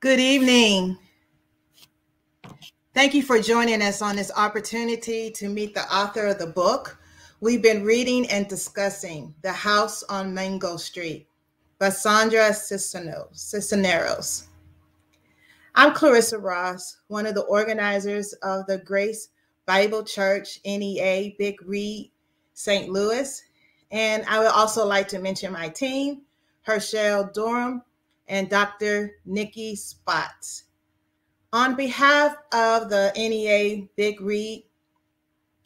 Good evening. Thank you for joining us on this opportunity to meet the author of the book. We've been reading and discussing The House on Mango Street by Sandra Cisneros. I'm Clarissa Ross, one of the organizers of the Grace Bible Church NEA Big Read St. Louis. And I would also like to mention my team, Herschel Durham, and Dr. Nikki Spots. On behalf of the NEA Big Read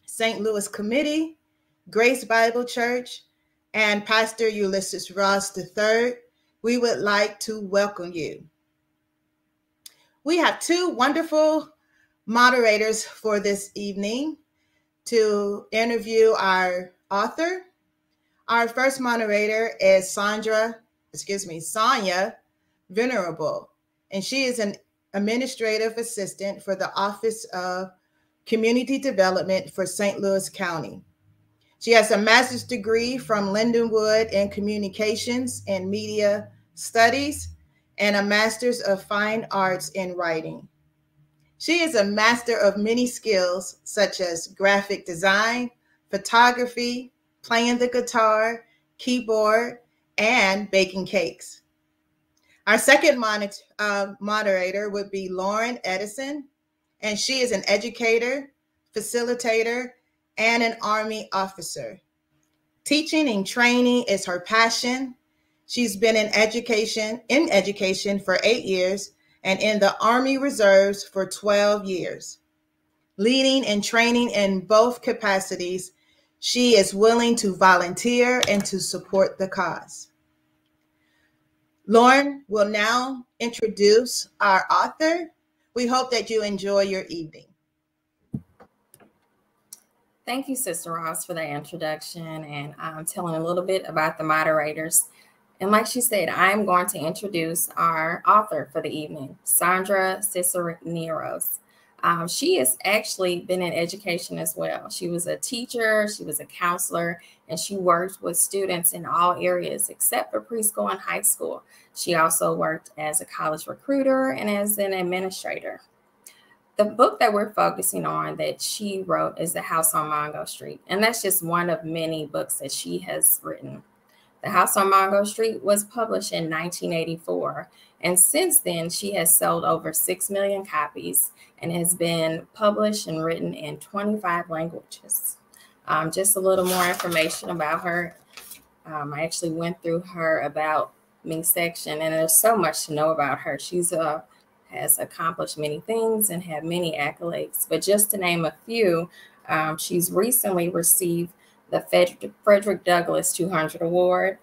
St. Louis Committee, Grace Bible Church, and Pastor Ulysses Ross III, we would like to welcome you. We have two wonderful moderators for this evening to interview our author. Our first moderator is Sandra, excuse me, Sonia Venerable, and she is an administrative assistant for the Office of Community Development for St. Louis County. She has a master's degree from Lindenwood in Communications and Media Studies and a master's of fine arts in writing. She is a master of many skills such as graphic design, photography, playing the guitar, keyboard, and baking cakes. Our second uh, moderator would be Lauren Edison, and she is an educator, facilitator, and an Army officer. Teaching and training is her passion. She's been in education in education for 8 years and in the Army Reserves for 12 years. Leading and training in both capacities, she is willing to volunteer and to support the cause. Lauren will now introduce our author. We hope that you enjoy your evening. Thank you, Sister Ross, for that introduction and um, telling a little bit about the moderators. And like she said, I'm going to introduce our author for the evening, Sandra Cisneros. Um, she has actually been in education as well. She was a teacher, she was a counselor, and she worked with students in all areas except for preschool and high school. She also worked as a college recruiter and as an administrator. The book that we're focusing on that she wrote is The House on Mango Street, and that's just one of many books that she has written. The House on Mango Street was published in 1984, and since then, she has sold over 6 million copies and has been published and written in 25 languages. Um, just a little more information about her. Um, I actually went through her about me section, and there's so much to know about her. She's a uh, has accomplished many things and had many accolades. But just to name a few, um, she's recently received the Frederick Douglass 200 Award.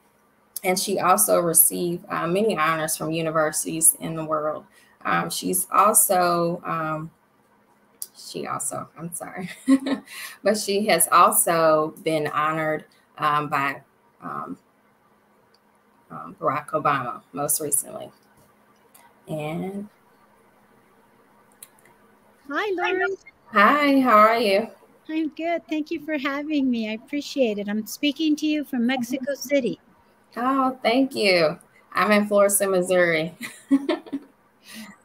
And she also received uh, many honors from universities in the world. Um, she's also, um, she also, I'm sorry, but she has also been honored um, by um, um, Barack Obama most recently. And hi, Lauren. Hi, how are you? I'm good. Thank you for having me. I appreciate it. I'm speaking to you from Mexico City. Oh, thank you. I'm in Florissant, Missouri.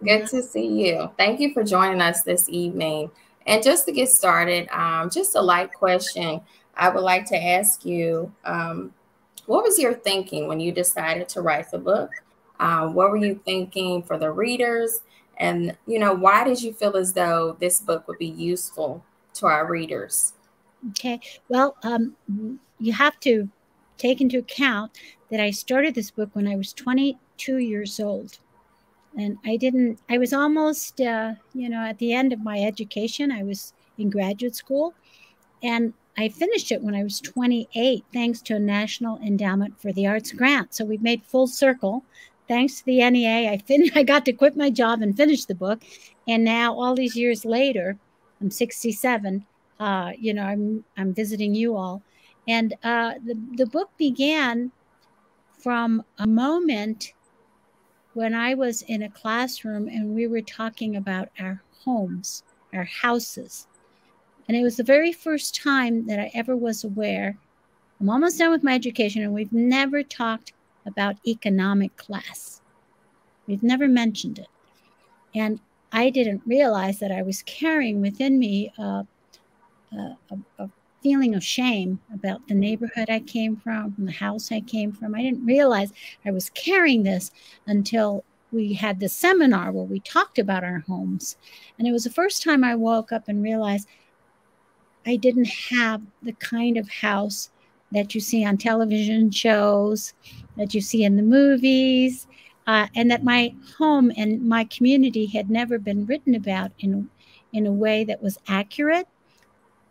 good to see you. Thank you for joining us this evening. And just to get started, um, just a light question I would like to ask you um, what was your thinking when you decided to write the book? Um, what were you thinking for the readers? And, you know, why did you feel as though this book would be useful to our readers? Okay. Well, um, you have to take into account that I started this book when I was 22 years old. And I didn't, I was almost, uh, you know, at the end of my education. I was in graduate school. And I finished it when I was 28, thanks to a National Endowment for the Arts grant. So we've made full circle. Thanks to the NEA, I fin- I got to quit my job and finish the book. And now, all these years later, I'm 67. Uh, you know, I'm I'm visiting you all, and uh, the the book began from a moment when I was in a classroom and we were talking about our homes, our houses, and it was the very first time that I ever was aware. I'm almost done with my education, and we've never talked about economic class. We've never mentioned it. And I didn't realize that I was carrying within me a, a, feeling of shame about the neighborhood I came from, from the house I came from. I didn't realize I was carrying this until we had the seminar where we talked about our homes. And it was the first time I woke up and realized I didn't have the kind of house that you see on television shows, that you see in the movies, uh, and that my home and my community had never been written about in, in a way that was accurate,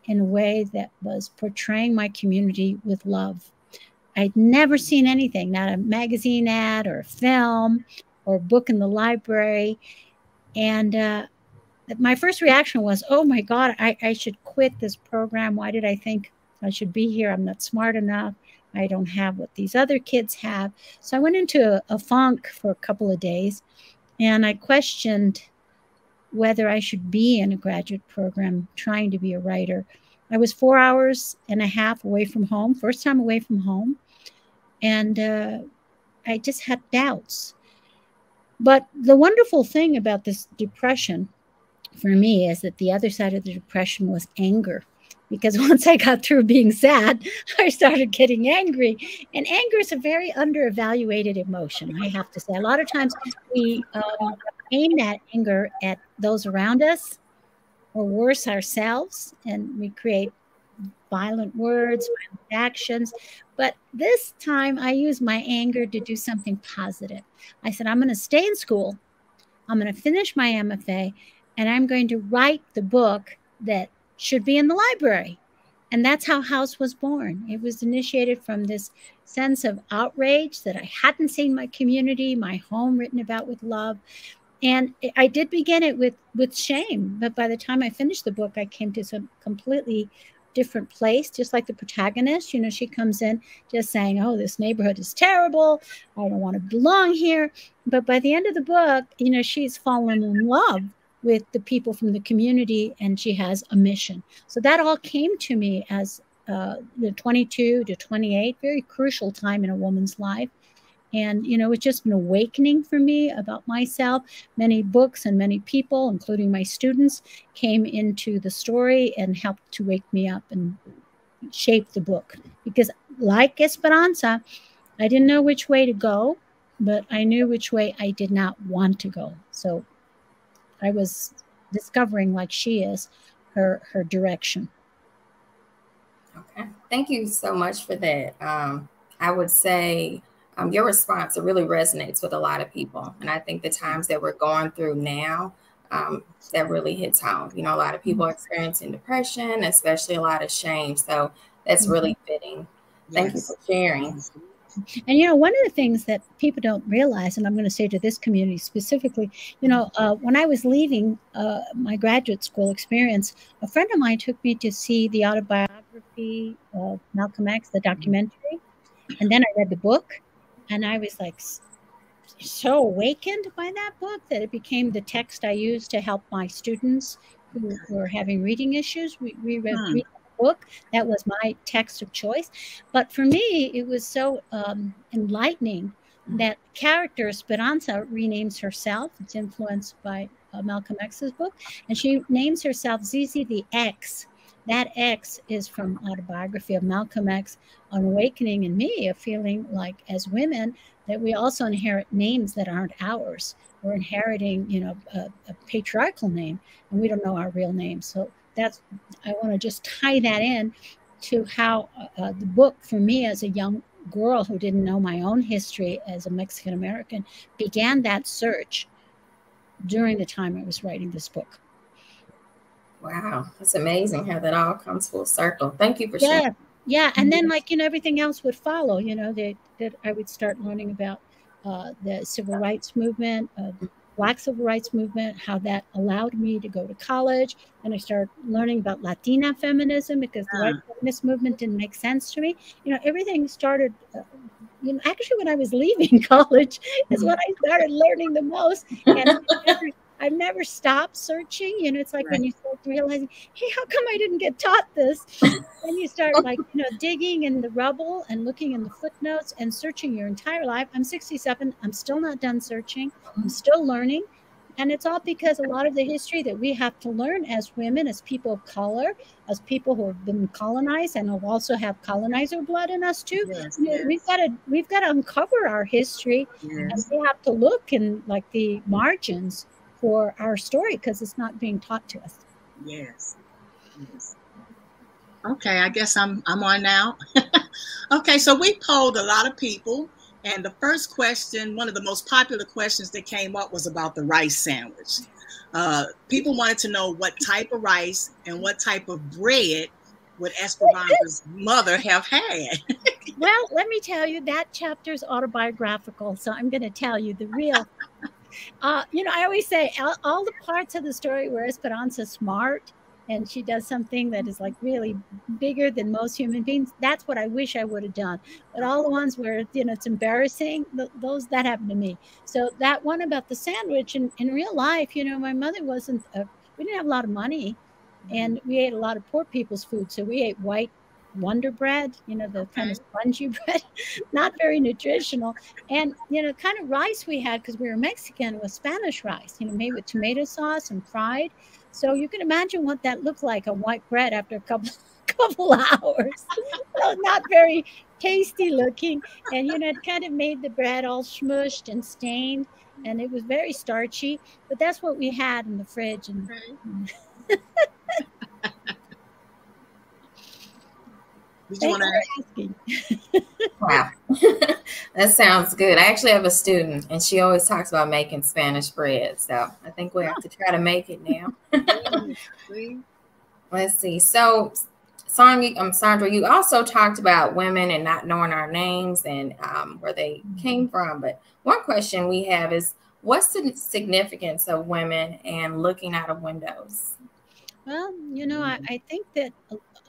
in a way that was portraying my community with love. I'd never seen anything, not a magazine ad or a film or a book in the library. And uh, my first reaction was, oh my God, I, I should quit this program. Why did I think I should be here? I'm not smart enough. I don't have what these other kids have. So I went into a, a funk for a couple of days and I questioned whether I should be in a graduate program trying to be a writer. I was four hours and a half away from home, first time away from home. And uh, I just had doubts. But the wonderful thing about this depression for me is that the other side of the depression was anger. Because once I got through being sad, I started getting angry. And anger is a very underevaluated emotion, I have to say. A lot of times we um, aim that anger at those around us or worse, ourselves, and we create violent words, violent actions. But this time I used my anger to do something positive. I said, I'm going to stay in school. I'm going to finish my MFA and I'm going to write the book that should be in the library. And that's how House was born. It was initiated from this sense of outrage that I hadn't seen my community, my home written about with love. And I did begin it with with shame, but by the time I finished the book, I came to some completely different place, just like the protagonist. You know, she comes in just saying, Oh, this neighborhood is terrible. I don't want to belong here. But by the end of the book, you know, she's fallen in love with the people from the community and she has a mission. So that all came to me as uh, the 22 to 28, very crucial time in a woman's life. And, you know, it's just an awakening for me about myself. Many books and many people, including my students, came into the story and helped to wake me up and shape the book. Because, like Esperanza, I didn't know which way to go, but I knew which way I did not want to go. So I was discovering, like she is, her her direction. Okay, thank you so much for that. Um, I would say um, your response really resonates with a lot of people. And I think the times that we're going through now, um, that really hits home. You know, a lot of people are experiencing depression, especially a lot of shame. So that's mm-hmm. really fitting. Thank yes. you for sharing. And you know, one of the things that people don't realize, and I'm going to say to this community specifically, you know, uh, when I was leaving uh, my graduate school experience, a friend of mine took me to see the autobiography of Malcolm X, the documentary, and then I read the book, and I was like so awakened by that book that it became the text I used to help my students who were having reading issues. We, we read, hmm. read the book. That was my text of choice. But for me, it was so um, enlightening hmm. that character Esperanza renames herself. It's influenced by uh, Malcolm X's book. And she names herself Zeze the X that X is from autobiography of Malcolm X on awakening in me, of feeling like as women that we also inherit names that aren't ours. We're inheriting, you know, a, a patriarchal name, and we don't know our real name. So that's I want to just tie that in to how uh, the book for me as a young girl who didn't know my own history as a Mexican American began that search during the time I was writing this book. Wow, that's amazing how that all comes full circle. Thank you for yeah. sharing. Yeah, and then like you know everything else would follow. You know that that I would start learning about uh, the civil rights movement, uh, Black civil rights movement, how that allowed me to go to college, and I started learning about Latina feminism because the white feminist movement didn't make sense to me. You know, everything started. Uh, you know, actually, when I was leaving college is when I started learning the most. And I've never stopped searching. You know, it's like right. when you start realizing, hey, how come I didn't get taught this? then you start like, you know, digging in the rubble and looking in the footnotes and searching your entire life. I'm 67. I'm still not done searching. I'm mm-hmm. still learning. And it's all because a lot of the history that we have to learn as women, as people of color, as people who have been colonized and who also have colonizer blood in us too. Yes, you know, yes. We've got to we've got to uncover our history yes. and we have to look in like the margins for our story because it's not being taught to us. Yes. Yes. Okay, I guess I'm I'm on now. okay, so we polled a lot of people and the first question, one of the most popular questions that came up was about the rice sandwich. Uh, people wanted to know what type of rice and what type of bread would Esperanza's mother have had. well, let me tell you, that chapter is autobiographical. So I'm going to tell you the real. Uh, you know, I always say all, all, the parts of the story where Esperanza's smart and she does something that is like really bigger than most human beings that's what i wish i would have done. But all the ones where you know it's embarrassing those that happened to me. So that one about the sandwich in, in real life you know my mother wasn't a, we didn't have a lot of money and we ate a lot of poor people's food so we ate white wonder bread you know the okay. kind of spongy bread not very nutritional and you know kind of rice we had because we were mexican was spanish rice you know made with tomato sauce and fried so you can imagine what that looked like on white bread after a couple couple hours. so not very tasty looking. And you know, it kind of made the bread all smushed and stained and it was very starchy. But that's what we had in the fridge and Did you want to Wow. that sounds good. I actually have a student and she always talks about making Spanish bread. So I think we have to try to make it now. Let's see. So Sonia, um, Sandra, you also talked about women and not knowing our names and um, where they came from. But one question we have is what's the significance of women and looking out of windows? Well, you know, I, I think that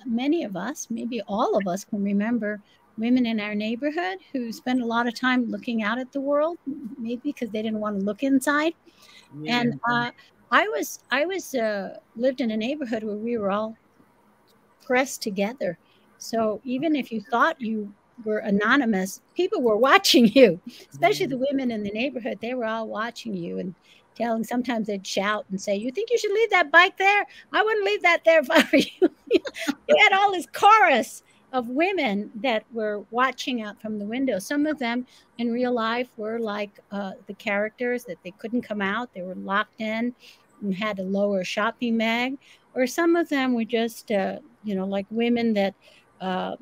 many of us, maybe all of us, can remember women in our neighborhood who spent a lot of time looking out at the world, maybe because they didn't want to look inside. Yeah. And uh, I was I was uh, lived in a neighborhood where we were all pressed together. So even if you thought you were anonymous, people were watching you, especially the women in the neighborhood. They were all watching you and telling. Sometimes they'd shout and say, "You think you should leave that bike there? I wouldn't leave that there if I were you." you had all this chorus of women that were watching out from the window. Some of them in real life were like uh, the characters that they couldn't come out, they were locked in and had a lower shopping bag. Or some of them were just, uh, you know, like women that, uh,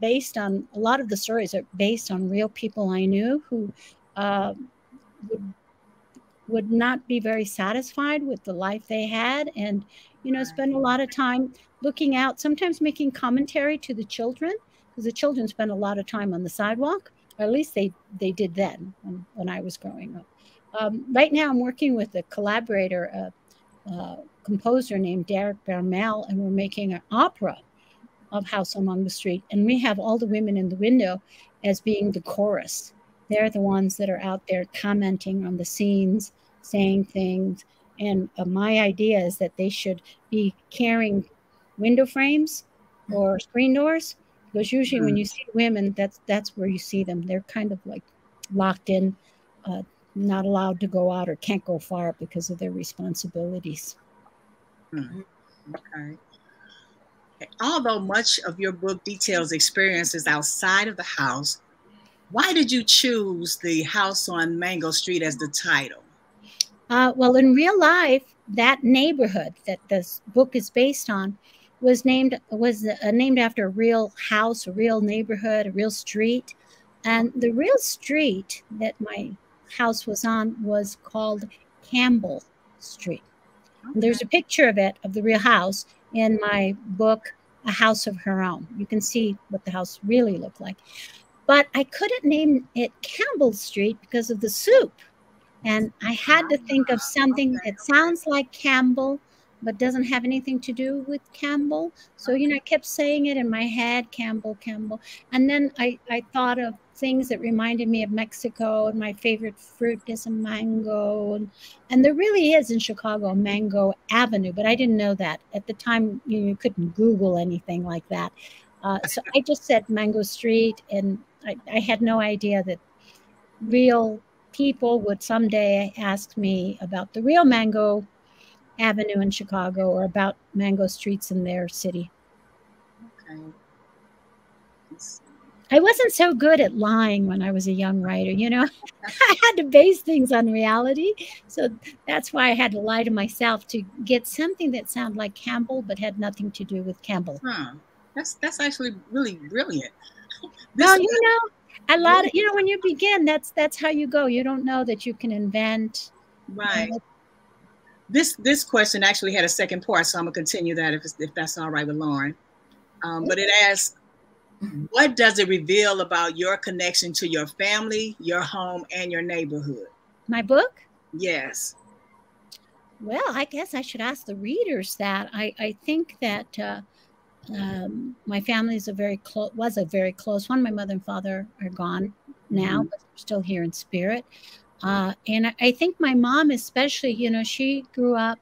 based on a lot of the stories are based on real people I knew who uh, would would not be very satisfied with the life they had and you know spend a lot of time looking out sometimes making commentary to the children because the children spend a lot of time on the sidewalk or at least they they did then when, when i was growing up. Um, right now i'm working with a collaborator a, a composer named Derek Bermel and we're making an opera of House on Mango Street and we have all the women in the window as being the chorus. They're the ones that are out there commenting on the scenes saying things. And uh, my idea is that they should be carrying window frames or screen doors because usually when you see women, that's that's where you see them. They're kind of like locked in, uh, not allowed to go out or can't go far because of their responsibilities. Hmm. Okay. Although much of your book details experiences outside of the house, why did you choose the house on Mango Street as the title? Uh, well, in real life, that neighborhood that this book is based on was named was uh, named after a real house, a real neighborhood, a real street, and the real street that my house was on was called Campbell Street. Okay. There's a picture of it of the real house in my book, A House of Her Own. You can see what the house really looked like. But I couldn't name it Campbell Street because of the soup and I had to think of something that sounds like Campbell, but doesn't have anything to do with Campbell. So, you know, I kept saying it in my head, Campbell, Campbell. And then I, I thought of things that reminded me of Mexico, and my favorite fruit is a mango. And, and there really is in Chicago Mango Avenue, but I didn't know that. At the time, you, you couldn't Google anything like that. Uh, so I just said Mango Street, and I, I had no idea that real people would someday ask me about the real Mango Avenue in Chicago or about mango streets in their city. Okay. I wasn't so good at lying when I was a young writer. You know, I had to base things on reality. So that's why I had to lie to myself to get something that sounded like Campbell but had nothing to do with Campbell. Huh. That's that's actually really brilliant. well, you know, a lot of you know when you begin, that's that's how you go. You don't know that you can invent. Right. You know, this this question actually had a second part, so I'm gonna continue that if if that's all right with Lauren. Um, but it asks, what does it reveal about your connection to your family, your home, and your neighborhood? My book? Yes. Well, I guess I should ask the readers that. I, I think that uh, um, my family is a very close was a very close one. My mother and father are gone now, mm-hmm. but still here in spirit. Uh, and I, I think my mom, especially, you know, she grew up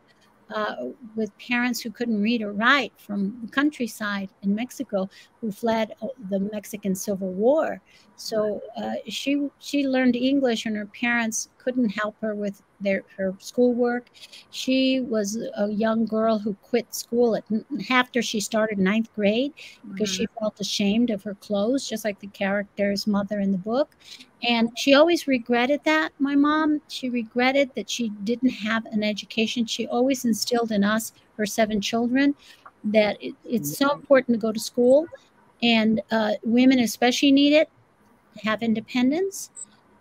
uh, with parents who couldn't read or write from the countryside in Mexico who fled uh, the Mexican Civil War. So uh, she she learned English, and her parents couldn't help her with their her schoolwork. She was a young girl who quit school at, after she started ninth grade because mm-hmm. she felt ashamed of her clothes, just like the character's mother in the book. And she always regretted that. My mom, she regretted that she didn't have an education. She always instilled in us, her seven children, that it, it's so important to go to school, and uh, women especially need it, to have independence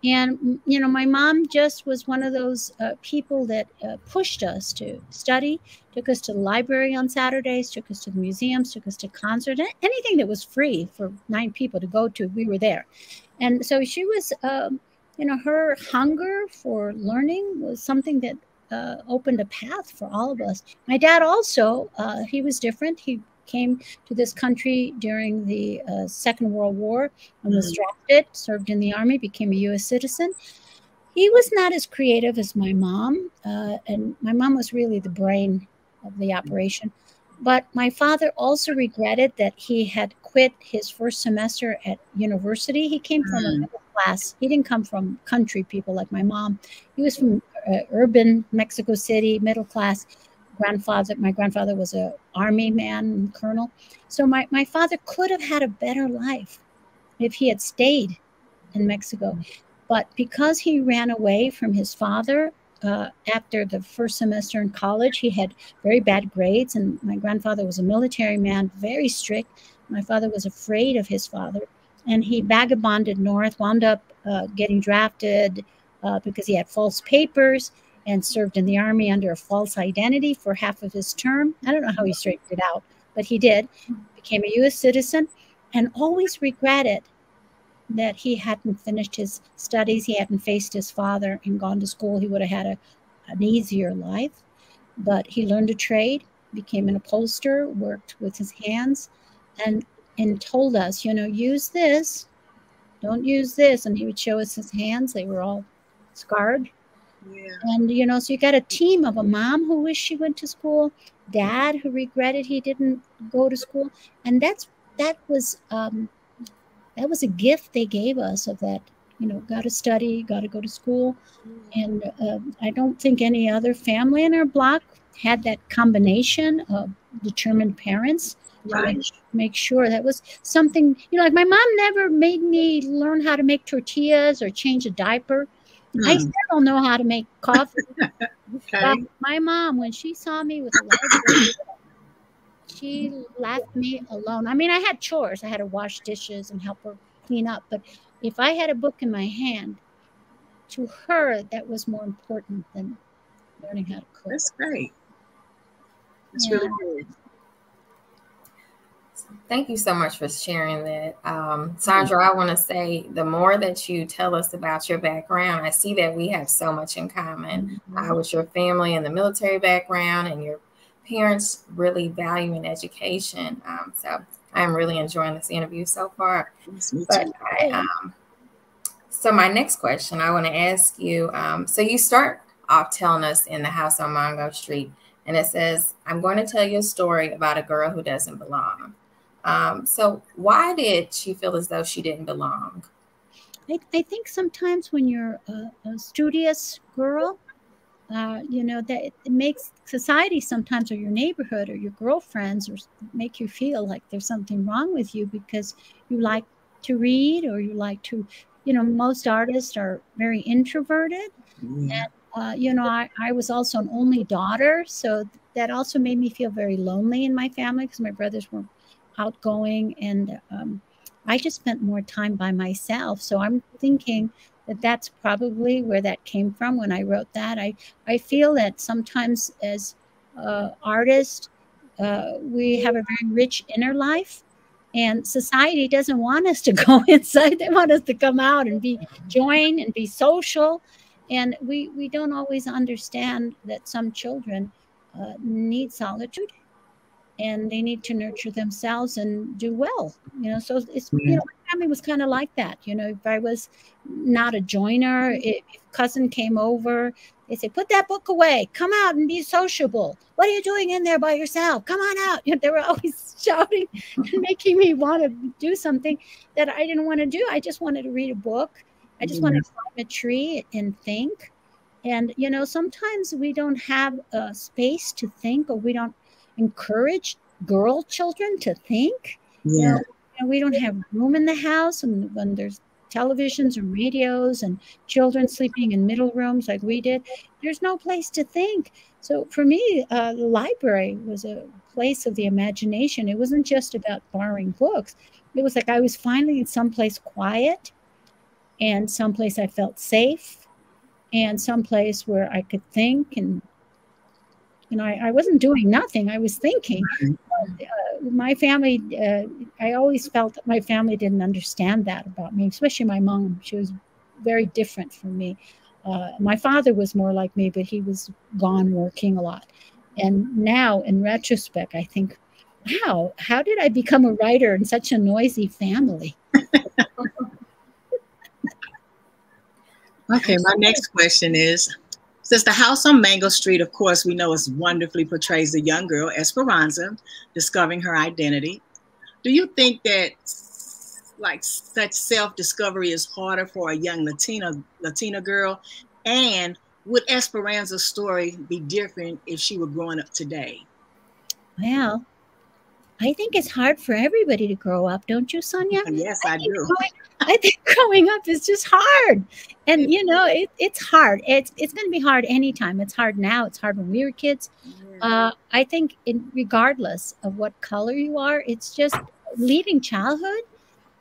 and, you know, my mom just was one of those uh, people that uh, pushed us to study, took us to the library on Saturdays, took us to the museums, took us to concerts, anything that was free for nine people to go to, we were there. And so she was, um, you know, her hunger for learning was something that uh, opened a path for all of us. My dad also, uh, he was different. He came to this country during the uh, Second World War and was mm-hmm. drafted, served in the army, became a U.S. citizen. He was not as creative as my mom, uh, and my mom was really the brain of the operation. But my father also regretted that he had quit his first semester at university. He came from a mm. middle class. He didn't come from country people like my mom. He was from uh, urban Mexico City, middle class grandfather my grandfather was a army man colonel. So my, my father could have had a better life if he had stayed in mexico. But because he ran away from his father uh, after the first semester in college he had very bad grades and my grandfather was a military man very strict. My father was afraid of his father and he vagabonded north wound up uh, getting drafted uh, because he had false papers and served in the army under a false identity for half of his term. I don't know how he straightened it out, but he did. Became a U.S. citizen and always regretted that he hadn't finished his studies. He hadn't faced his father and gone to school. He would have had a, an easier life. But he learned a trade, became an upholsterer, worked with his hands, and and told us, you know, use this, don't use this. And he would show us his hands; they were all scarred yeah. And you know, so you got a team of a mom who wished she went to school, dad who regretted he didn't go to school, and that's that was um, that was a gift they gave us of that. You know, got to study, got to go to school, and uh, I don't think any other family in our block had that combination of determined parents. Right. Make sure that was something, you know, like my mom never made me learn how to make tortillas or change a diaper Mm. I hmm. still don't know how to make coffee. okay. my mom, when she saw me with a large she left me alone. I mean, I had chores. I had to wash dishes and help her clean up. But if I had a book in my hand, to her, that was more important than learning how to cook. That's great. That's yeah. really good. Thank you so much for sharing that. Um, Sandra, I want to say the more that you tell us about your background, I see that we have so much in common mm-hmm. uh, with your family and the military background and your parents really valuing education. Um, so I'm really enjoying this interview so far. But I, um, so my next question I want to ask you. Um, so you start off telling us in the house on Mango Street, and it says, "I'm going to tell you a story about a girl who doesn't belong." Um, so why did she feel as though she didn't belong? I, I think sometimes when you're a, a studious girl, uh, you know that it makes society sometimes or your neighborhood or your girlfriends or make you feel like there's something wrong with you because you like to read or you like to you know most artists are very introverted mm. and uh, you know I, I was also an only daughter so that also made me feel very lonely in my family because my brothers were outgoing and um, i just spent more time by myself so i'm thinking that that's probably where that came from when I wrote that. I, I feel that sometimes as uh, artists, uh, we have a very rich inner life, and society doesn't want us to go inside. They want us to come out and be join and be social, and we we don't always understand that some children uh, need solitude and they need to nurture themselves and do well you know so it's you mm-hmm. know my family was kind of like that you know if i was not a joiner mm-hmm. if, if cousin came over they say put that book away come out and be sociable. What are you doing in there by yourself? Come on out. You know, they were always shouting and making me want to do something that i didn't want to do. I just wanted to read a book. I just wanted mm-hmm. to climb a tree and think. And you know sometimes we don't have a space to think or we don't encourage girl children to think. Yeah. You know, we don't have room in the house, and when there's televisions and radios and children sleeping in middle rooms like we did, there's no place to think. So for me, uh, the library was a place of the imagination. It wasn't just about borrowing books. It was like I was finally in someplace quiet and someplace I felt safe and someplace where I could think and you know, I, I wasn't doing nothing. I was thinking. Uh, my family, uh, I always felt that my family didn't understand that about me, especially my mom. She was very different from me. Uh, my father was more like me, but he was gone working a lot. And now, in retrospect, I think, wow, how did I become a writer in such a noisy family? okay, my next question is since the house on Mango Street, of course, we know is wonderfully portrays the young girl Esperanza discovering her identity. Do you think that like such self-discovery is harder for a young Latina Latina girl? And would Esperanza's story be different if she were growing up today? Well, I think it's hard for everybody to grow up, don't you, Sonia? Yes, I, I do. Growing, I think growing up is just hard, and you know, it, it's hard. It's it's going to be hard anytime. It's hard now. It's hard when we were kids. Uh, I think, in, regardless of what color you are, it's just leaving childhood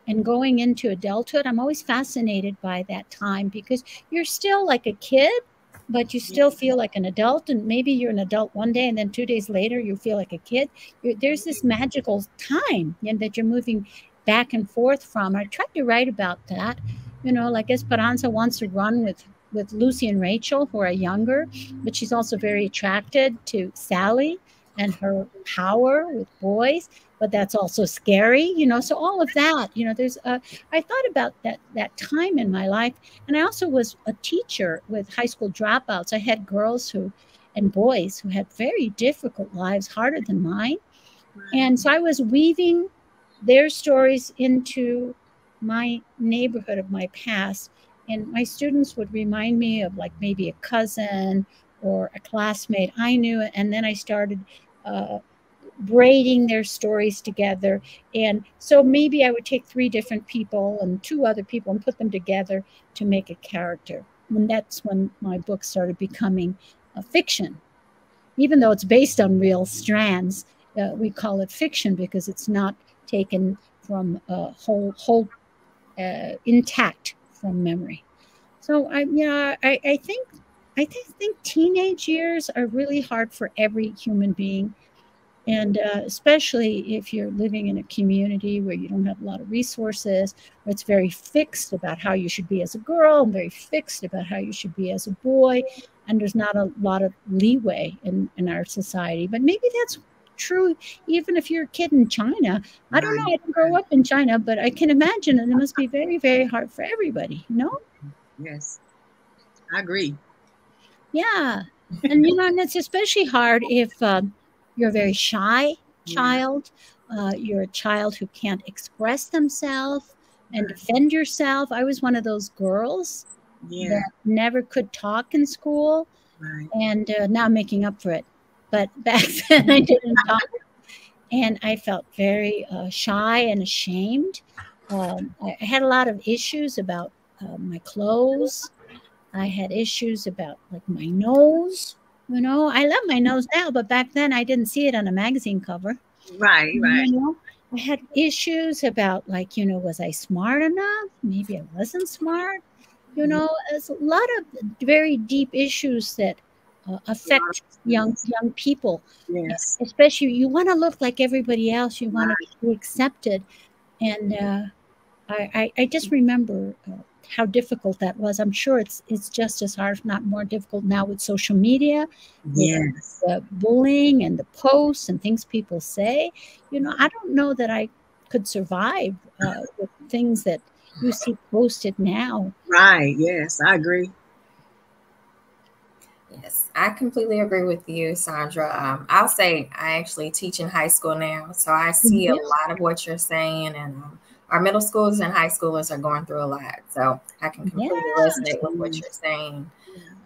and going into adulthood. I'm always fascinated by that time because you're still like a kid, but you still feel like an adult and maybe you're an adult one day and then two days later you feel like a kid. You're, there's this magical time you know, that you're moving back and forth from. I tried to write about that you know like esperanza wants to run with with lucy and rachel who are younger but she's also very attracted to sally and her power with boys but that's also scary you know so all of that you know there's a, i thought about that that time in my life and i also was a teacher with high school dropouts. I had girls who and boys who had very difficult lives harder than mine. And so i was weaving their stories into my neighborhood of my past and my students would remind me of like maybe a cousin or a classmate i knew and then i started uh, braiding their stories together. And so maybe I would take three different people and two other people and put them together to make a character. And that's when my book started becoming a fiction. Even though it's based on real strands, uh, we call it fiction because it's not taken from a whole, whole uh, intact from memory. So I, know, I, I think I think teenage years are really hard for every human being. And uh, especially if you're living in a community where you don't have a lot of resources, where it's very fixed about how you should be as a girl, and very fixed about how you should be as a boy, and there's not a lot of leeway in, in our society. But maybe that's true even if you're a kid in China. I don't know, I didn't grow up in China, but I can imagine it must be very, very hard for everybody, no? Yes, I agree. Yeah. And you know, and it's especially hard if um, you're a very shy child. Uh, you're a child who can't express themselves. and defend yourself. I was one of those girls Yeah. that never could talk in school, Right. and uh, now I'm making up for it. But back then I didn't talk, and I felt very uh, shy and ashamed. Um, I, I had a lot of issues about uh, my clothes. I had issues about like my nose. You know, I love my nose now, but back then I didn't see it on a magazine cover. Right. Right. You know, I had issues about like, you know, was I smart enough? Maybe I wasn't smart. You know, there's a lot of very deep issues that uh, affect young young people. Yes. Especially, you want to look like everybody else. You want to be accepted, and uh, I, I I just remember uh, how difficult that was. I'm sure it's it's just as hard, if not more difficult now with social media Yes. the bullying and the posts and things people say. You know, I don't know that I could survive uh, with things that you see posted now. Right. Yes. I agree. Yes, I completely agree with you, Sandra. Um, I'll say I actually teach in high school now, so I see a lot of what you're saying, and um, our middle schoolers and high schoolers are going through a lot. So I can completely Yes. resonate with what you're saying.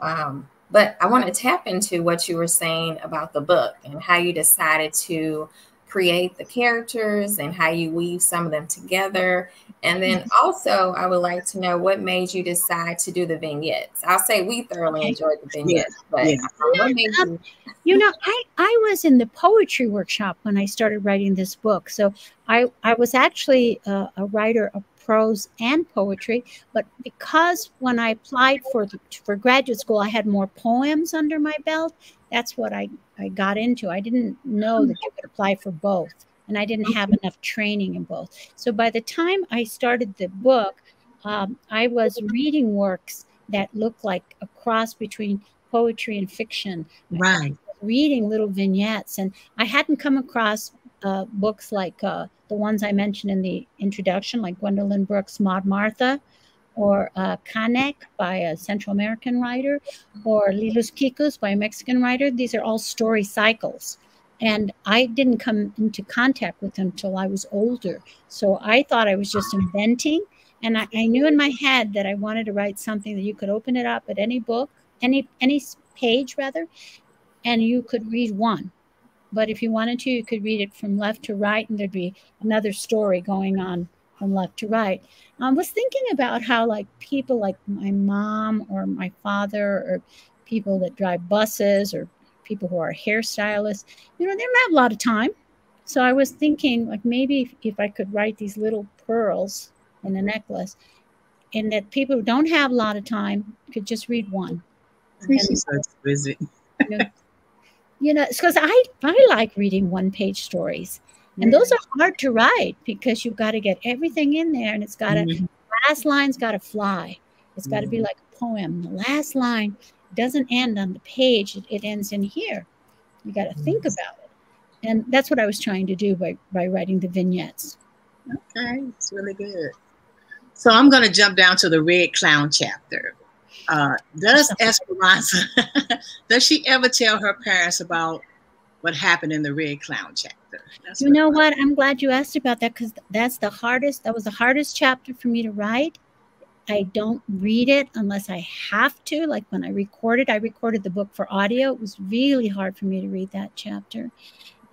Um, but I want to tap into what you were saying about the book and how you decided to create the characters and how you weave some of them together. And then also, I would like to know what made you decide to do the vignettes. I'll say we thoroughly enjoyed the vignettes, but Yeah. um, what made Um, you? You know, I, I was in the poetry workshop when I started writing this book. So I, I was actually a, a writer of prose and poetry. But because when I applied for, the, for graduate school, I had more poems under my belt, that's what I, I got into. I didn't know that you could apply for both. And I didn't have enough training in both. So by the time I started the book, um, I was reading works that looked like a cross between poetry and fiction Right. reading little vignettes and i hadn't come across uh, books like uh, the ones i mentioned in the introduction like gwendolyn brooks maud martha or uh, Canek by a Central American writer, or Lilus Kikus by a Mexican writer. These are all story cycles. And I didn't come into contact with them until I was older. So I thought I was just inventing. And I, I knew in my head that I wanted to write something that you could open it up at any book, any any page rather, and you could read one. But if you wanted to, you could read it from left to right, and there'd be another story going on from left to right. I was thinking about how, like, people like my mom or my father, or people that drive buses, or people who are hairstylists, you know, they don't have a lot of time. So I was thinking, like, maybe if, if I could write these little pearls in a necklace, and that people who don't have a lot of time could just read one. So exquisite. you know because i i like reading one page stories and those are hard to write because you've got to get everything in there and it's got to Mhm. last line's got to fly it's got to be Mhm. like a poem the last line doesn't end on the page it, it ends in here you got to think about it and that's what i was trying to do by by writing the vignettes Okay, it's really good. So I'm going to jump down to the Red Clown chapter. Uh, does Esperanza, does she ever tell her parents about what happened in the Red Clown chapter? That's you know what? I'm glad you asked about that because that's the hardest that was the hardest chapter for me to write. I don't read it unless i have to like when i recorded i recorded the book for audio. It was really hard for me to read that chapter.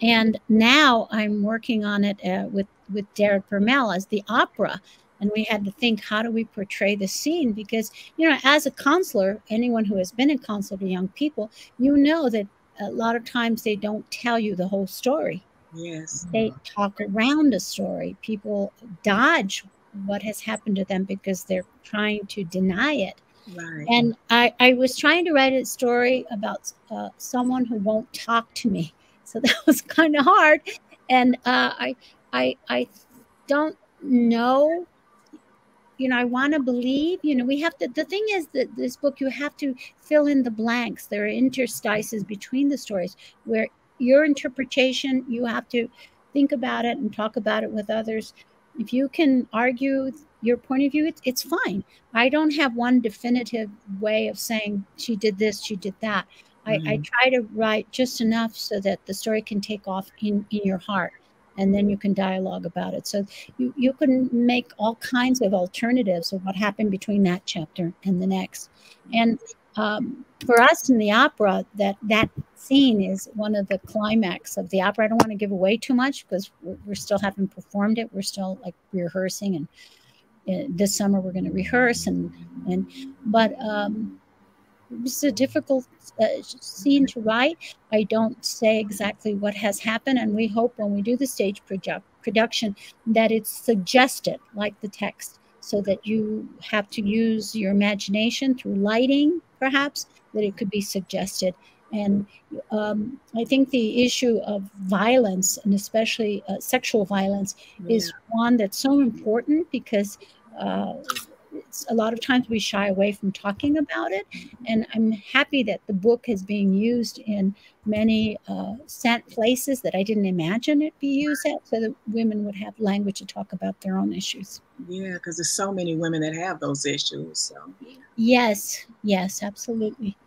And now i'm working on it uh, with with Derek Bermel as the opera and we had to think how do we portray the scene because you know as a counselor anyone who has been a counselor to young people you know that a lot of times they don't tell you the whole story Yes. they talk around a story. People dodge what has happened to them because they're trying to deny it. Right. And I, I was trying to write a story about uh, someone who won't talk to me, so that was kind of hard. And uh, I, I, I don't know. You know, I want to believe. You know, we have to. The thing is that this book, you have to fill in the blanks. There are interstices between the stories where your interpretation. You have to think about it and talk about it with others. If you can argue your point of view, it's, it's fine. I don't have one definitive way of saying she did this, she did that. I, I Mhm. try to write just enough so that the story can take off in, in your heart and then you can dialogue about it. So you, you can make all kinds of alternatives of what happened between that chapter and the next. And um, for us in the opera, that that scene is one of the climax of the opera. I don't want to give away too much because we're, we're still haven't performed it. We're still like rehearsing, and uh, this summer we're going to rehearse and and but um, it's a difficult uh, scene to write. I don't say exactly what has happened, and we hope when we do the stage produ- production that it's suggested, like the text, so that you have to use your imagination through lighting, perhaps, that it could be suggested. And um, I think the issue of violence, and especially uh, sexual violence, yeah. is one that's so important because uh, a lot of times we shy away from talking about it. And I'm happy that the book is being used in many uh, sent places that I didn't imagine it be used at, so that women would have language to talk about their own issues. Yeah, because there's so many women that have those issues. So. Yes, yes, absolutely.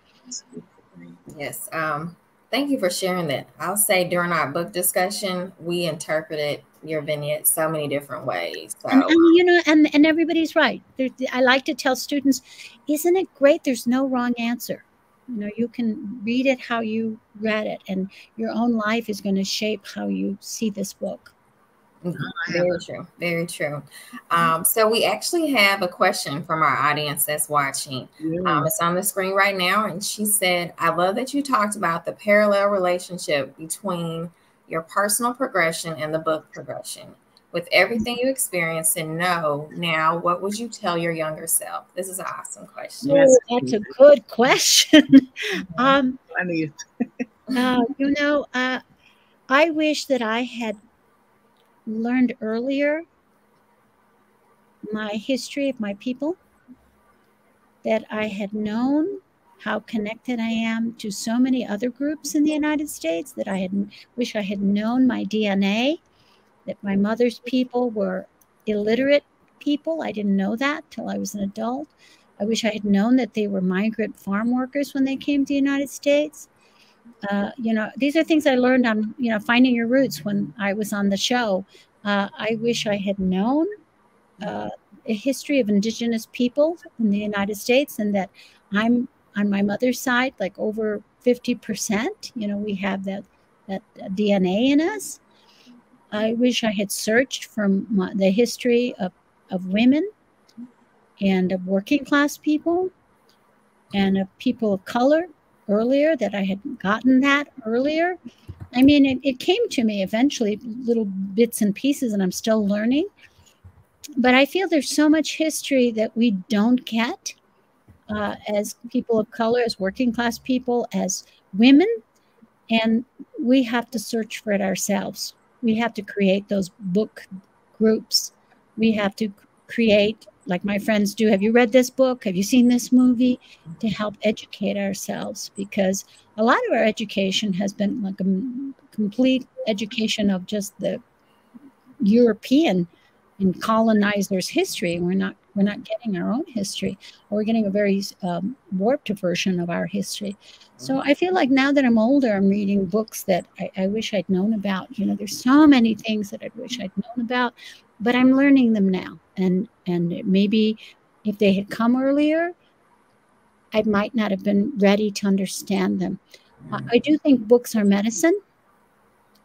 Yes. Um, thank you for sharing that. I'll say during our book discussion, we interpreted your vignette so many different ways. So. And, and, you know, and, and everybody's right. There, I like to tell students, isn't it great? There's no wrong answer. You know, you can read it how you read it, and your own life is going to shape how you see this book. Mm-hmm. Very true. Very true. Um, so we actually have a question from our audience that's watching. Um, it's on the screen right now, and she said, "I love that you talked about the parallel relationship between your personal progression and the book progression. With everything you experienced and know now, what would you tell your younger self? This is an awesome question. Oh, that's a good question. um, I mean, uh, you know, uh, I wish that I had learned earlier my history of my people, that I had known how connected I am to so many other groups in the United States that I had wish I had known my DNA, that my mother's people were illiterate people. I didn't know that till I was an adult. I wish I had known that they were migrant farm workers when they came to the United States. Uh, you know, these are things I learned on, you know, finding your roots when I was on the show. Uh, I wish I had known uh, a history of indigenous people in the United States and that I'm on my mother's side, like over 50%. You know, we have that, that DNA in us. I wish I had searched from my, the history of, of women and of working class people and of people of color earlier, that I had gotten that earlier. I mean, it, it came to me eventually, little bits and pieces, and I'm still learning. But I feel there's so much history that we don't get uh, as people of color, as working class people, as women, and we have to search for it ourselves. We have to create those book groups. We have to create, like my friends do, have you read this book? Have you seen this movie? To help educate ourselves because a lot of our education has been like a complete education of just the European and colonizers' history. We're not we're not getting our own history, or we're getting a very um, warped version of our history. So I feel like now that I'm older, I'm reading books that I, I wish I'd known about. You know, there's so many things that I wish I'd known about, but I'm learning them now. And and maybe if they had come earlier, I might not have been ready to understand them. I do think books are medicine.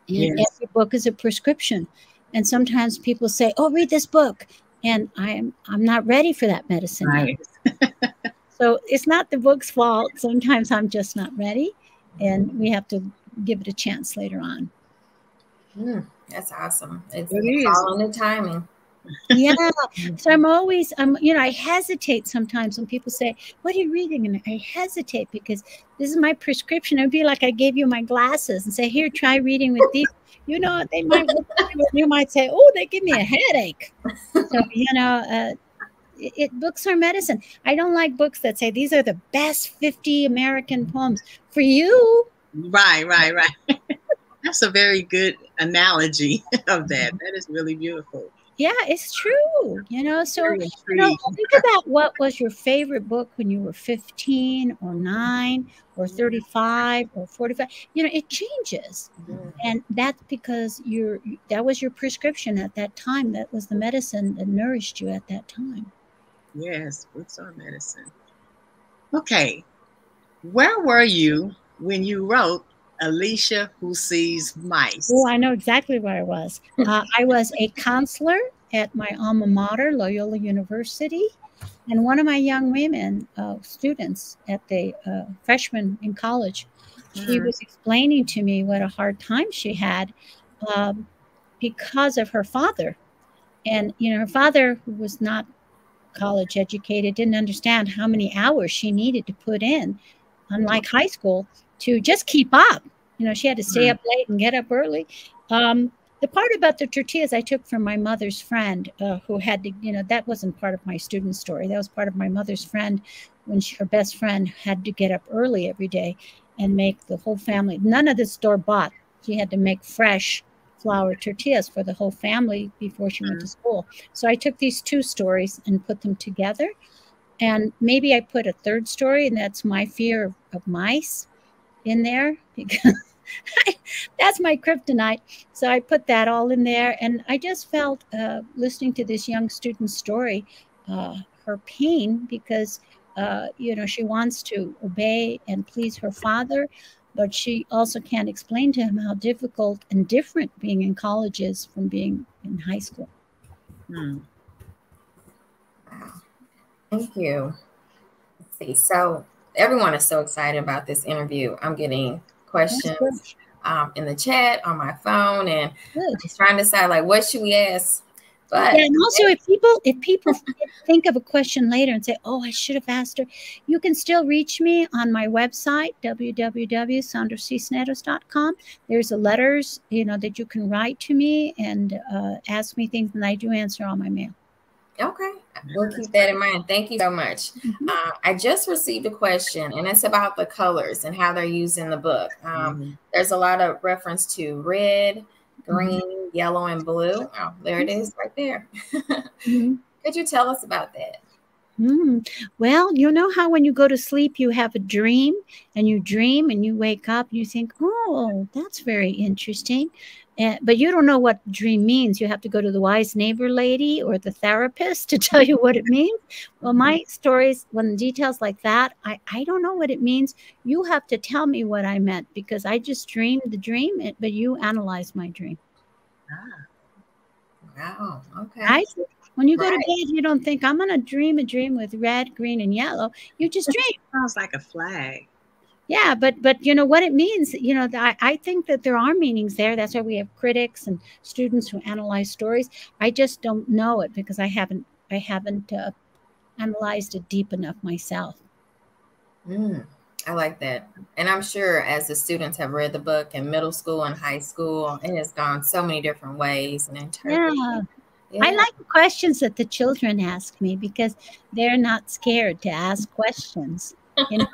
And yes. every book is a prescription. And sometimes people say, "Oh, read this book," and I'm I'm not ready for that medicine. Right. so it's not the book's fault. Sometimes I'm just not ready, and we have to give it a chance later on. Mm, that's awesome. It's, it it's all in the timing. Yeah. So I'm always, I'm, you know, I hesitate sometimes when people say, What are you reading? And I hesitate because this is my prescription. It'd be like I gave you my glasses and say, Here, try reading with these you know, they might you might say, "Oh, they give me a headache." So you know, uh, it, it, books are medicine. I don't like books that say these are the best fifty American poems for you. Right, right, right. That's a very good analogy of that. That is really beautiful. Yeah, it's true. You know, so you know, think about what was your favorite book when you were 15 or 9 or 35 or 45. You know, it changes. Mm-hmm. And that's because you're that was your prescription at that time. That was the medicine that nourished you at that time. Yes, books are medicine. Okay. Where were you when you wrote Alicia who sees mice. Oh, I know exactly where I was. Uh, I was a counselor at my alma mater, Loyola University. And one of my young women, uh, students at the uh, freshman in college, mm-hmm. she was explaining to me what a hard time she had um, because of her father. And, you know, her father, who was not college educated, didn't understand how many hours she needed to put in, unlike high school, to just keep up. You know, she had to stay up late and get up early. Um, the part about the tortillas I took from my mother's friend uh, who had to, you know, that wasn't part of my student story. That was part of my mother's friend when she, her best friend had to get up early every day and make the whole family. None of the store bought. She had to make fresh flour tortillas for the whole family before she went to mm-hmm. school. So I took these two stories and put them together. And maybe I put a third story, and that's my fear of mice in there because that's my kryptonite. So I put that all in there. And I just felt uh, listening to this young student's story, uh, her pain, because, uh, you know, she wants to obey and please her father, but she also can't explain to him how difficult and different being in college is from being in high school. Hmm. Thank you. Let's see. So everyone is so excited about this interview. I'm getting questions um, in the chat on my phone, and just trying to decide like what should we ask. But yeah, and also if people if people think of a question later and say, "Oh, I should have asked her," you can still reach me on my website www.sandracisneros.com. There's a letters you know that you can write to me and uh, ask me things, and I do answer all my mail. Okay, we'll keep that in mind. Thank you so much. Mm-hmm. Uh, I just received a question, and it's about the colors and how they're used in the book. Um, mm-hmm. There's a lot of reference to red, mm-hmm. green, mm-hmm. yellow, and blue. Oh, there it is right there. Mm-hmm. Could you tell us about that? Mm. Well, you know how when you go to sleep, you have a dream and you dream and you wake up, and you think, oh, that's very interesting. And, but you don't know what dream means. You have to go to the wise neighbor lady or the therapist to tell you what it means. Well, my mm-hmm. stories, when details like that, I, I don't know what it means. You have to tell me what I meant because I just dreamed the dream, but you analyze my dream. Ah. Wow. Okay. I, when you go right. to bed, you don't think I'm going to dream a dream with red, green, and yellow. You just dream. Sounds like a flag yeah but but you know what it means you know I, I think that there are meanings there that's why we have critics and students who analyze stories i just don't know it because i haven't i haven't uh, analyzed it deep enough myself mm, i like that and i'm sure as the students have read the book in middle school and high school it has gone so many different ways and interpreted yeah. Yeah. I like the questions that the children ask me because they're not scared to ask questions. You know,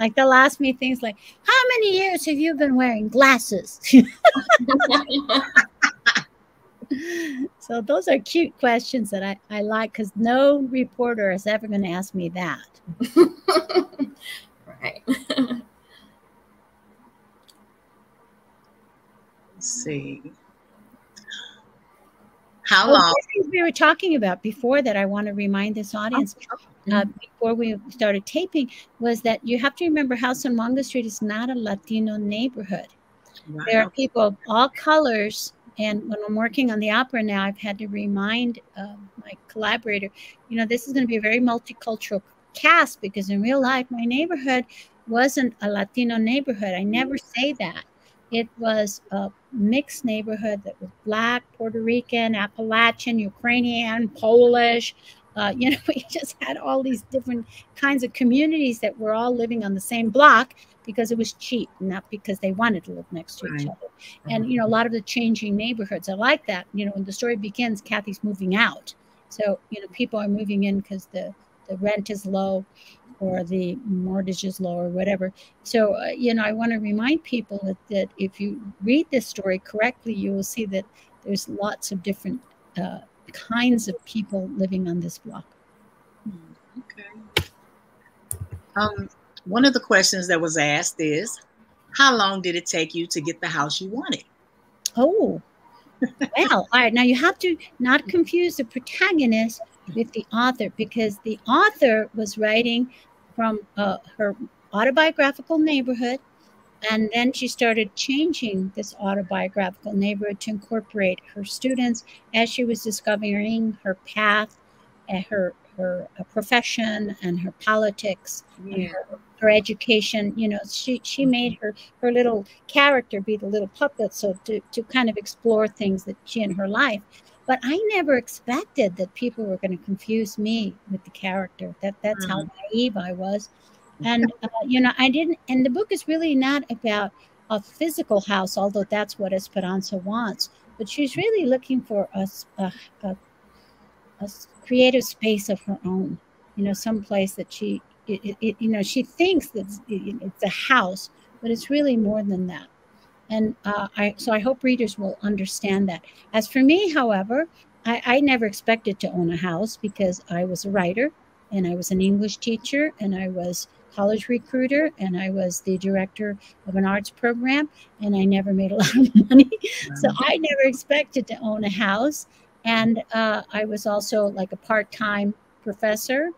like they'll ask me things like, How many years have you been wearing glasses? so those are cute questions that I, I like because no reporter is ever going to ask me that. right. Let's see. How long? we were talking about before that I want to remind this audience uh, before we started taping was that you have to remember House on Mango Street is not a Latino neighborhood. Wow. There are people of all colors. And when I'm working on the opera now, I've had to remind uh, my collaborator, you know, this is going to be a very multicultural cast because in real life, my neighborhood wasn't a Latino neighborhood. I never say that. It was a mixed neighborhood that was Black, Puerto Rican, Appalachian, Ukrainian, Polish. Uh, you know, we just had all these different kinds of communities that were all living on the same block because it was cheap, not because they wanted to live next to right. each other. And, you know, a lot of the changing neighborhoods, I like that. You know, when the story begins, Cathy's moving out. So, you know, people are moving in because the, the rent is low or the mortgage is low or whatever. So, uh, you know, I want to remind people that, that if you read this story correctly, you will see that there's lots of different uh, kinds of people living on this block. Hmm, okay. Um, one of the questions that was asked is, how long did it take you to get the house you wanted? Oh, well, all right. Now you have to not confuse the protagonist with the author because the author was writing from uh, her autobiographical neighborhood. And then she started changing this autobiographical neighborhood to incorporate her students as she was discovering her path, her her uh, profession, and her politics, yeah. and her, her, education. You know, she she made her her little character be the little puppet, so to to kind of explore things that she in her life. But I never expected that people were going to confuse me with the character. That that's mm-hmm. how naive I was and uh, you know i didn't and the book is really not about a physical house although that's what esperanza wants but she's really looking for a, a, a, a creative space of her own you know some place that she it, it, you know she thinks that it's a house but it's really more than that and uh, I, so i hope readers will understand that as for me however I, I never expected to own a house because i was a writer and i was an english teacher and i was college recruiter and I was the director of an arts program and I never made a lot of money. So I never expected to own a house. And uh, I was also like a part time professor,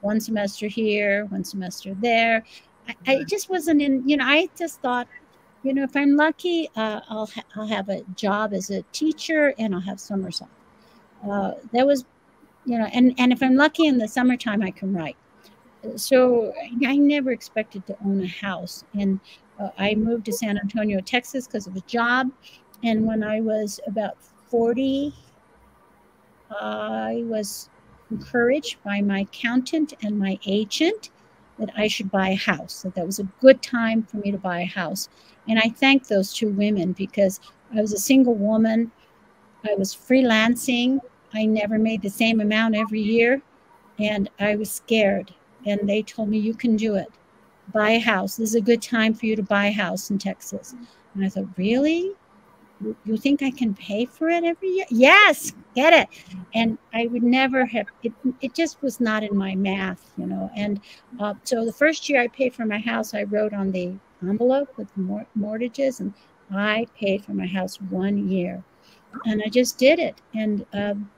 one semester here, one semester there. I, I, just wasn't in, you know, I just thought, you know, if I'm lucky, uh, I'll, ha- I'll have a job as a teacher and I'll have summers off. Uh, that was, you know, and, and if I'm lucky in the summertime, I can write so I never expected to own a house. And uh, I moved to San Antonio, Texas because of a job. And when I was about 40, I was encouraged by my accountant and my agent that I should buy a house, that that was a good time for me to buy a house. And I thank those two women because I was a single woman. I was freelancing. I never made the same amount every year. And I was scared and they told me you can do it. Buy a house. This is a good time for you to buy a house in Texas. And I thought, really? You think I can pay for it every year? Yes, get it. And I would never have. It, it just was not in my math, you know. And uh, so the first year I paid for my house, I wrote on the envelope with mortgages, and I paid for my house one year, and I just did it. And um,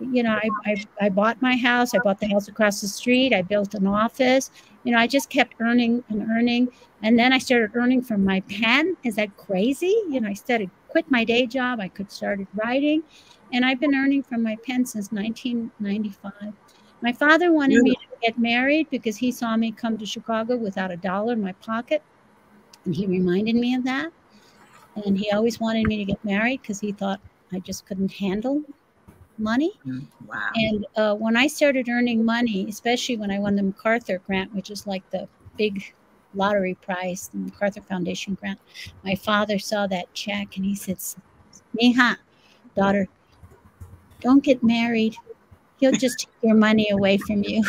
you know, I, I, I bought my house. I bought the house across the street. I built an office. You know, I just kept earning and earning. And then I started earning from my pen. Is that crazy? You know, I started quit my day job. I could started writing, and I've been earning from my pen since 1995. My father wanted me to get married because he saw me come to Chicago without a dollar in my pocket, and he reminded me of that. And he always wanted me to get married because he thought I just couldn't handle money. Mm, wow. And uh, when I started earning money, especially when I won the MacArthur grant, which is like the big lottery prize, the MacArthur Foundation grant, my father saw that check and he said, Mija, daughter, don't get married. He'll just take your money away from you.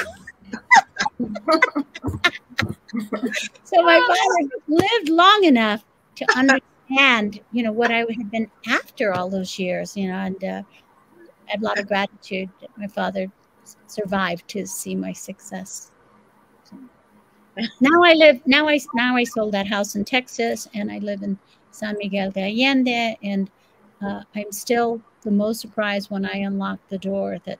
so my father lived long enough to understand, you know, what I had been after all those years, you know, and uh, I have a lot of gratitude that my father survived to see my success. So now I live now I now I sold that house in Texas and I live in San Miguel de Allende and uh, I'm still the most surprised when I unlock the door that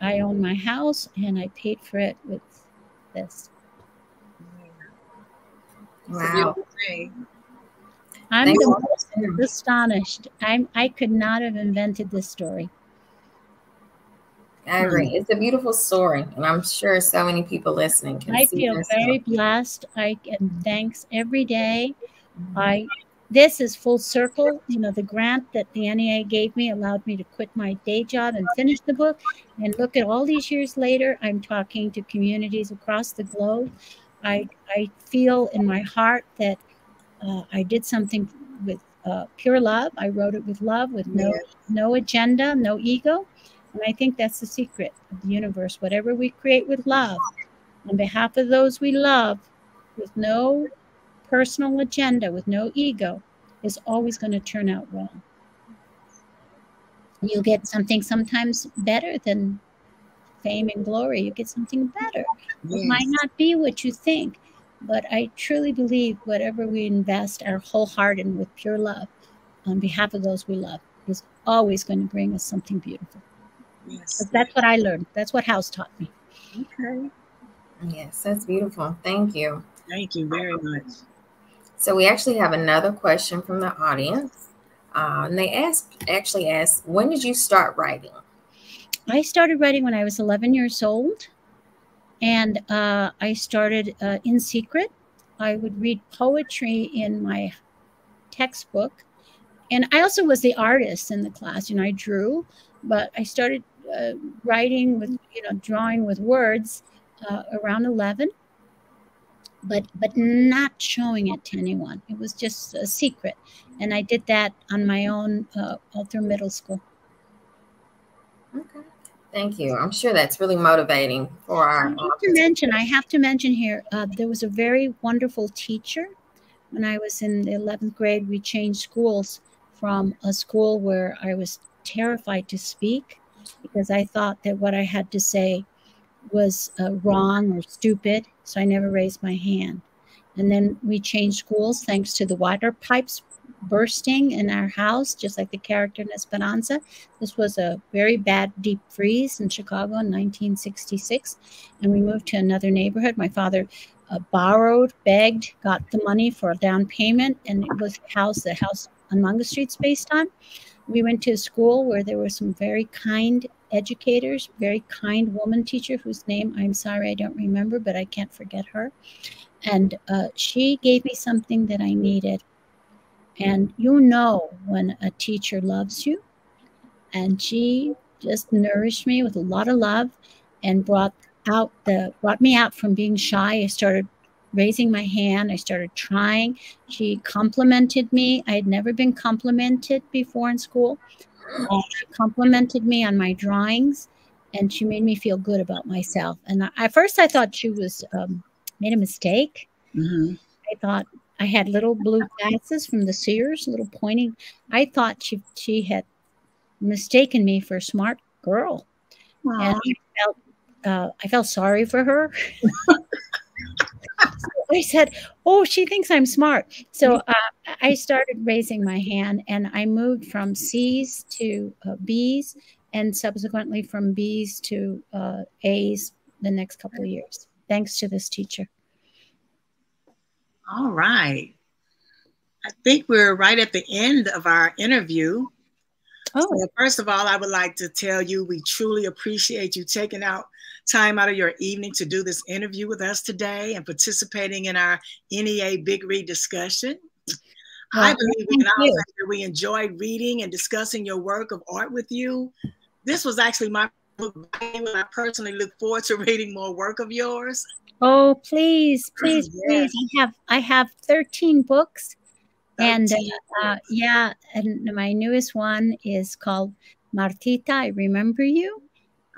I own my house and I paid for it with this. Wow. I'm the astonished. I'm I could not have invented this story. I agree. It's a beautiful story, and I'm sure so many people listening can. I feel very story. blessed. I get thanks every day. Mm-hmm. I this is full circle. You know, the grant that the NEA gave me allowed me to quit my day job and finish the book. And look at all these years later, I'm talking to communities across the globe. I I feel in my heart that uh, I did something with uh, pure love. I wrote it with love, with no no agenda, no ego and I think that's the secret of the universe. Whatever we create with love, on behalf of those we love, with no personal agenda, with no ego, is always going to turn out well. You'll get something sometimes better than fame and glory. You get something better. Yes. It might not be what you think, but I truly believe whatever we invest our whole heart in with pure love on behalf of those we love is always going to bring us something beautiful. Yes. That's what I learned. That's what House taught me. Okay. Yes, that's beautiful. Thank you. Thank you very much. So we actually have another question from the audience. Uh, and they asked, actually asked, when did you start writing? I started writing when I was 11 years old, and uh, I started uh, in secret. I would read poetry in my textbook, and I also was the artist in the class. You know, I drew, but I started uh, writing with, you know, drawing with words uh, around 11 but but not showing it to anyone. It was just a secret, and I did that on my own all through middle school. Okay, thank you. I'm sure that's really motivating for our. I have to mention. I have to mention here. Uh, there was a very wonderful teacher when I was in the 11th grade. We changed schools from a school where I was terrified to speak because I thought that what I had to say was uh, wrong or stupid, so I never raised my hand. And then we changed schools thanks to the water pipes bursting in our house, just like the character in Esperanza. This was a very bad deep freeze in Chicago in 1966, and we moved to another neighborhood. My father uh, borrowed, begged, got the money for a down payment, and it was the house, the house on Mango Street's based on. We went to a school where there were some very kind educators, very kind woman teacher whose name I'm sorry I don't remember, but I can't forget her. And uh, she gave me something that I needed. And you know when a teacher loves you. And she just nourished me with a lot of love and brought out the brought me out from being shy. I started raising my hand. I started trying. She complimented me. I had never been complimented before in school. Uh, she complimented me on my drawings and she made me feel good about myself. And I, at first, I thought she was um, made a mistake. Mm-hmm. I thought I had little blue glasses from the Sears, little pointing. I thought she she had mistaken me for a smart girl, Aww. and I felt uh, I felt sorry for her. I said, "Oh, she thinks I'm smart." So uh, I started raising my hand, and I moved from C's to uh, B's, and subsequently from B's to uh, A's the next couple of years, thanks to this teacher. All right. I think we're right at the end of our interview. Oh. So first of all, I would like to tell you we truly appreciate you taking out time out of your evening to do this interview with us today and participating in our NEA Big Read discussion. I believe we can all say that we enjoyed reading and discussing your work of art with you. This was actually my book, and I personally look forward to reading more work of yours. Oh, please, please, yes. please! I have I have thirteen books, 13 and uh, uh, yeah, and my newest one is called Martita. I remember you.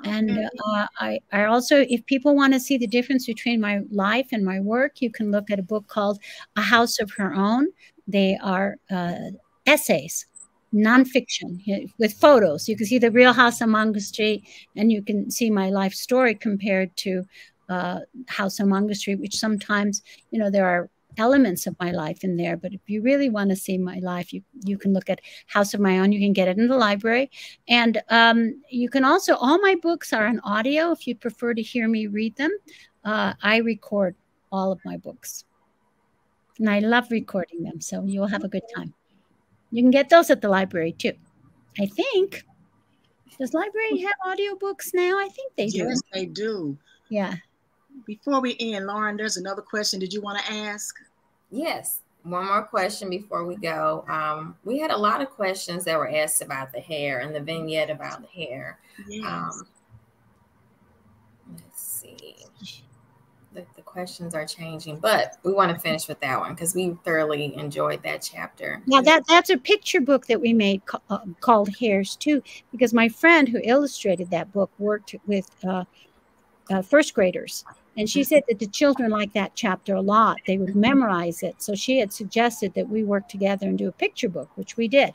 And uh, I, I also, if people want to see the difference between my life and my work, you can look at a book called A House of Her Own. They are uh, essays, nonfiction with photos. You can see the real house on Mango Street, and you can see my life story compared to uh, House on Mango Street, which sometimes, you know, there are elements of my life in there. But if you really want to see my life, you you can look at House of My Own. You can get it in the library, and um, you can also all my books are on audio. If you prefer to hear me read them, uh, I record all of my books, and I love recording them. So you'll have a good time. You can get those at the library too. I think. Does library have audiobooks now? I think they do. Yes, they do. Yeah. Before we end, Lauren, there's another question. Did you want to ask? Yes. One more question before we go. Um, we had a lot of questions that were asked about the hair and the vignette about the hair. Yes. Um, let's see. The, the, questions are changing, but we want to finish with that one because we thoroughly enjoyed that chapter. Yeah, that that's a picture book that we made uh, called Hairs too, because my friend who illustrated that book worked with uh, uh, first graders and she said that the children like that chapter a lot. They would memorize it. So she had suggested that we work together and do a picture book, which we did.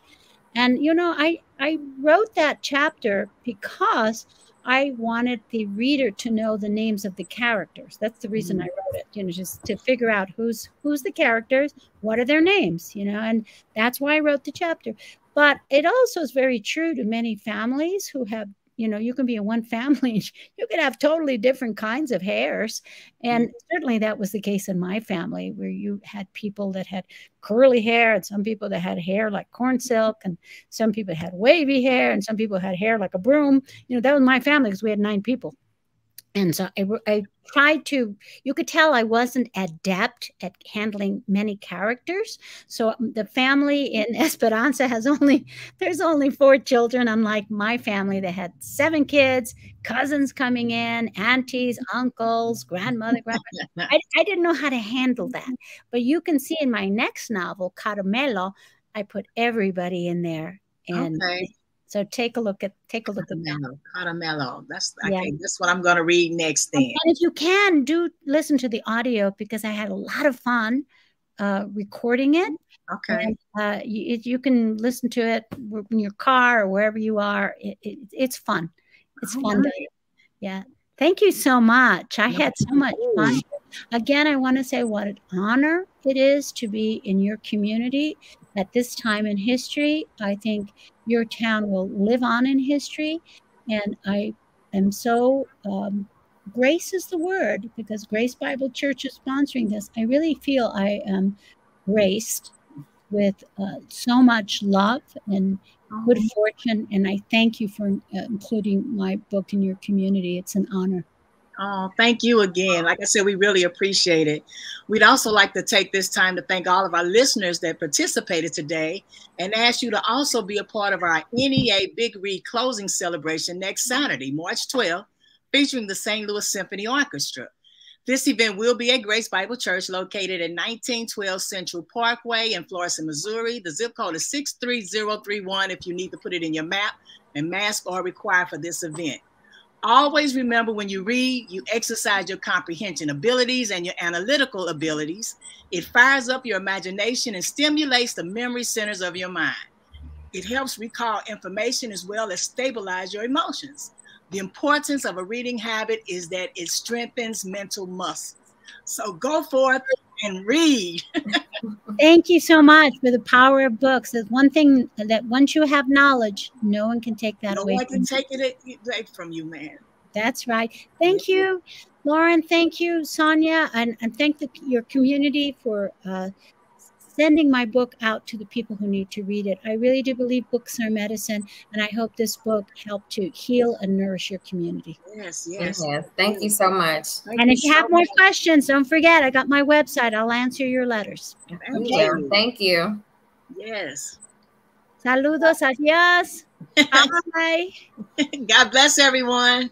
And you know, I I wrote that chapter because I wanted the reader to know the names of the characters. That's the reason mm-hmm. I wrote it, you know, just to figure out who's who's the characters, what are their names, you know, and that's why I wrote the chapter. But it also is very true to many families who have you know you can be in one family you could have totally different kinds of hairs. And mm. certainly that was the case in my family where you had people that had curly hair and some people that had hair like corn silk and some people had wavy hair and some people had hair like a broom. You know that was my family because we had nine people and so I, I tried to you could tell i wasn't adept at handling many characters. So um, the family in esperanza has only there's only four children unlike my family that had seven kids cousins coming in aunties uncles grandmother grandmother I, I didn't know how to handle that. But you can see in my next novel caramelo i put everybody in there and okay. So take a look at take a look at that. Caramelo. That's yeah. okay. That's what I'm going to read next. Then, and if you can, do listen to the audio because I had a lot of fun uh, recording it. Okay. And, uh, you, you can listen to it in your car or wherever you are. It, it, it's fun. It's fun. Yeah. Thank you so much. I had so much fun. Again, I want to say what an honor it is to be in your community at this time in history. I think your town will live on in history. And I am so, um, grace is the word because Grace Bible Church is sponsoring this. I really feel I am graced with uh, so much love and good fortune. And I thank you for uh, including my book in your community. It's an honor. Oh, thank you again. Like I said, we really appreciate it. We'd also like to take this time to thank all of our listeners that participated today and ask you to also be a part of our NEA Big Read closing celebration next Saturday, March 12th, featuring the St. Louis Symphony Orchestra. This event will be at Grace Bible Church located at 1912 Central Parkway in Florissant, Missouri. The zip code is 63031 if you need to put it in your map, and masks are required for this event. Always remember when you read, you exercise your comprehension abilities and your analytical abilities. It fires up your imagination and stimulates the memory centers of your mind. It helps recall information as well as stabilize your emotions. The importance of a reading habit is that it strengthens mental muscles. So go forth and read. Thank you so much for the power of books. There's one thing that once you have knowledge, no one can take that no away. No one can take it away from you, man. That's right. Thank you, Lauren. Thank you, Sonia, and, and thank the, your community for uh, sending my book out to the people who need to read it. I really do believe books are medicine, and I hope this book helped to heal and nourish your community. Yes, yes. yes. Thank you so much. Thank and if you so have more much. questions, don't forget, I got my website. I'll answer your letters. Thank you. Thank you. Yes. Saludos, adios. Bye. God bless everyone.